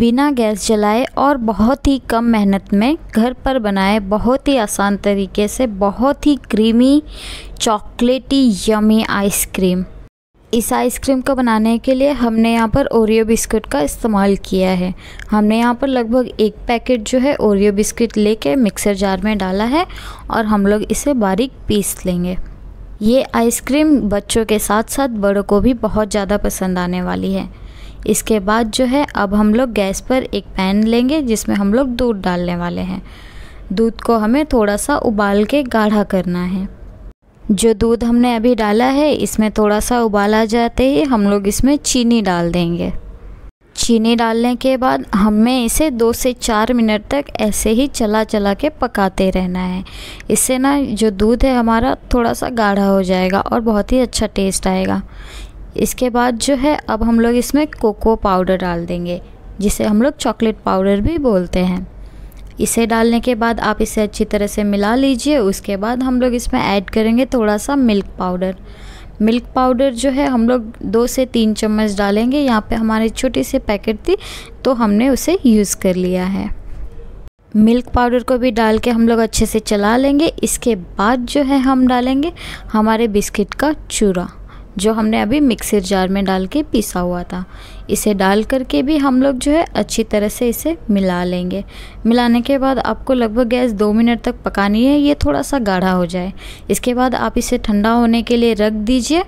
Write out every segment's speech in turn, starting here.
बिना गैस जलाए और बहुत ही कम मेहनत में घर पर बनाए बहुत ही आसान तरीके से, बहुत ही creamy chocolatey yummy ice cream इस आइसक्रीम को बनाने के लिए हमने यहाँ पर ओरियो बिस्कुट का इस्तेमाल किया है। हमने यहाँ पर लगभग एक पैकेट जो है ओरियो बिस्कुट लेके मिक्सर जार में डाला है और हम लोग इसे बारीक पीस लेंगे। ये आइसक्रीम बच्चों के साथ साथ बड़ों को भी बहुत ज़्यादा पसंद आने वाली है। इसके बाद जो है, अब हम लोग गैस पर एक पैन लेंगे, जिसमें हम लोग दूध डालने वाले हैं। दूध को हमें थोड़ा सा उबाल के गाढ़ा करना है। जो दूध हमने अभी डाला है, इसमें थोड़ा सा उबाला जाते ही हम लोग इसमें चीनी डाल देंगे। चीनी डालने के बाद हमें इसे दो से चार मिनट तक ऐसे ही चला चला के पकाते रहना है। इससे ना, जो दूध है, हमारा थोड़ा सा गाढ़ा हो जाएगा और बहुत ही अच्छा टेस्ट आएगा। इसके बाद जो है, अब हम लोग इसमें कोको पाउडर डाल देंगे, जिसे हम लोग चॉकलेट पाउडर भी बोलते हैं। इसे डालने के बाद आप इसे अच्छी तरह से मिला लीजिए, उसके बाद हम लोग इसमें ऐड करेंगे थोड़ा सा मिल्क पाउडर। मिल्क पाउडर जो है, हम लोग दो से तीन चम्मच डालेंगे, यहाँ पे हमारी छोटी सी पैकेट थी तो हमने उसे यूज़ कर लिया है। मिल्क पाउडर को भी डाल के हम लोग अच्छे से चला लेंगे, इसके बाद जो है, हम डालेंगे हमारे बिस्किट का चूरा। जो हमने अभी मिक्सर जार में डाल के पीसा हुआ था। इसे डाल करके भी हम लोग जो है अच्छी तरह से इसे मिला लेंगे। मिलाने के बाद आपको लगभग गैस दो मिनट तक पकानी है, ये थोड़ा सा गाढ़ा हो जाए। इसके बाद आप इसे ठंडा होने के लिए रख दीजिए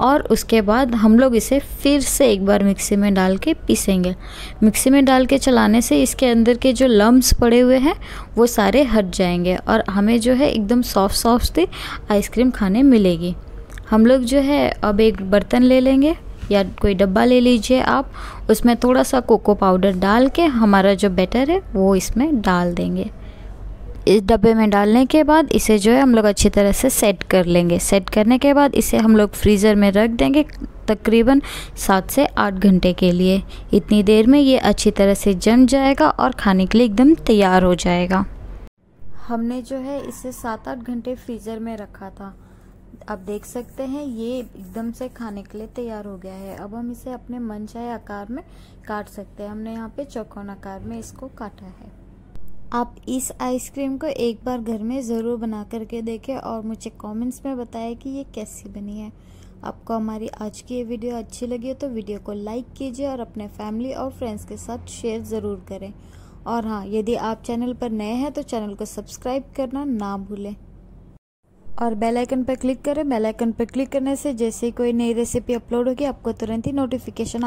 और उसके बाद हम लोग इसे फिर से एक बार मिक्सी में डाल के पीसेंगे। मिक्सी में डाल के चलाने से इसके अंदर के जो लम्ब्स पड़े हुए हैं, वो सारे हट जाएँगे और हमें जो है एकदम सॉफ्ट सॉफ्ट आइसक्रीम खाने मिलेगी। हम लोग जो है, अब एक बर्तन ले लेंगे, या कोई डब्बा ले लीजिए आप। उसमें थोड़ा सा कोको पाउडर डाल के हमारा जो बैटर है, वो इसमें डाल देंगे। इस डब्बे में डालने के बाद इसे जो है, हम लोग अच्छी तरह से सेट कर लेंगे। सेट करने के बाद इसे हम लोग फ्रीज़र में रख देंगे, तकरीबन सात से आठ घंटे के लिए। इतनी देर में ये अच्छी तरह से जम जाएगा और खाने के लिए एकदम तैयार हो जाएगा। हमने जो है, इसे सात आठ घंटे फ्रीज़र में रखा था। आप देख सकते हैं, ये एकदम से खाने के लिए तैयार हो गया है। अब हम इसे अपने मन चाहे आकार में काट सकते हैं। हमने यहाँ पे चौकोन आकार में इसको काटा है। आप इस आइसक्रीम को एक बार घर में ज़रूर बना करके देखें और मुझे कमेंट्स में बताएँ कि ये कैसी बनी है। आपको हमारी आज की ये वीडियो अच्छी लगी हो तो वीडियो को लाइक कीजिए और अपने फैमिली और फ्रेंड्स के साथ शेयर ज़रूर करें। और हाँ यदि आप चैनल पर नए हैं तो चैनल को सब्सक्राइब करना ना भूलें। और बेल आइकन पर क्लिक करें। बेल आइकन पर क्लिक करने से जैसे कोई नई रेसिपी अपलोड होगी, आपको तुरंत ही नोटिफिकेशन